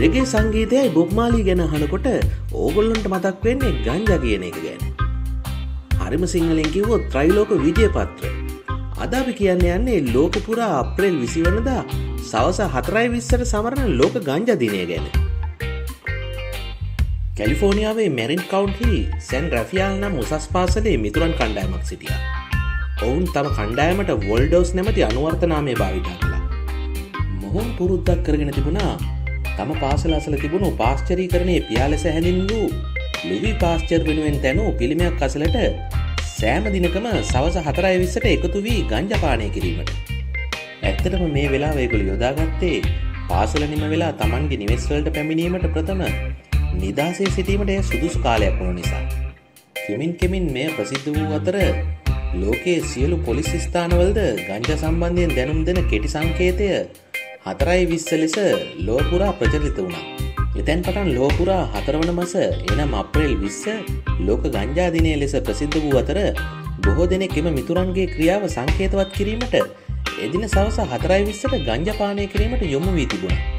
රෙගේ සංගීතයයි බොබ්මාලී ගැන හනකොට ඕගොල්ලන්ට මතක් වෙන්නේ ගංජ කියන එක ගැන. හරිම සිංහලෙන් කිව්වොත් ත්‍රයිලෝක විජය පත්‍ර. අද අපි කියන්න යන්නේ ලෝක පුරා අප්‍රේල් විසිවනදා සවස හතරයි විස්සට සමරණ ලෝක ගංජ දිනය ගැන. කැලිෆෝනියාවේ මැරින් කවුන්හි සැන් රැෆියල් නම් උසස් පාසලේ මිතුරන් කණ්ඩායමක් සිටිය. ඔවුන් තම කණ්ඩායමට වොල්ඩෝස් නැමති අනුවර්තනාමය භාවිතා කළා. මොහොන් පුරුද්දක් කරගෙන තිබුණා තම පාසල අසල තිබුණු පාශ්චරී කරණය පියා ලෙස හැඳින් වූ ලුවී පාශ්චර් වෙනුවෙන් තැනූ පිළිමයක් අසලට සෑම දිනකම සවස හතරයි විස්සට එකතු වී ගංජපානය කිරීමට. ඇත්තටම මේ වෙලා වේගුල යොදාගත්තේ පාසල නිම වෙලා තමන්ගේ නිවෙස්වලට පැමිණීමට ප්‍රථම නිදහසේ සිටීමට එය සුදුසු කාලයක් වුණු නිසා. කෙමින් කෙමින් මෙය ප්‍රසිද්ධ වූ අතර ලෝකයේ සියලු පොලිස් ස්ථානවලද ගංජ සම්බන්ධයෙන් දැනුම් දෙන කෙටි සංකේතය හතරයි විස්ස ලෙස ලෝපුරා ප්‍රචලිත වුණා. එතැන් පටන් ලෝපුරා හතරවන මස එනම් අප්‍රේල් විස්ස ලෝක ගංජාදිනය ලෙස ප්‍රසිද්ධ වූ අතර බොහෝ දෙනෙක් එම මිතුරන්ගේ ක්‍රියාව සංකේතවත් කිරීමට එදින සවස හතරයි විස්සට ගංජපානය කිරීමට යොමු වී තිබුණා.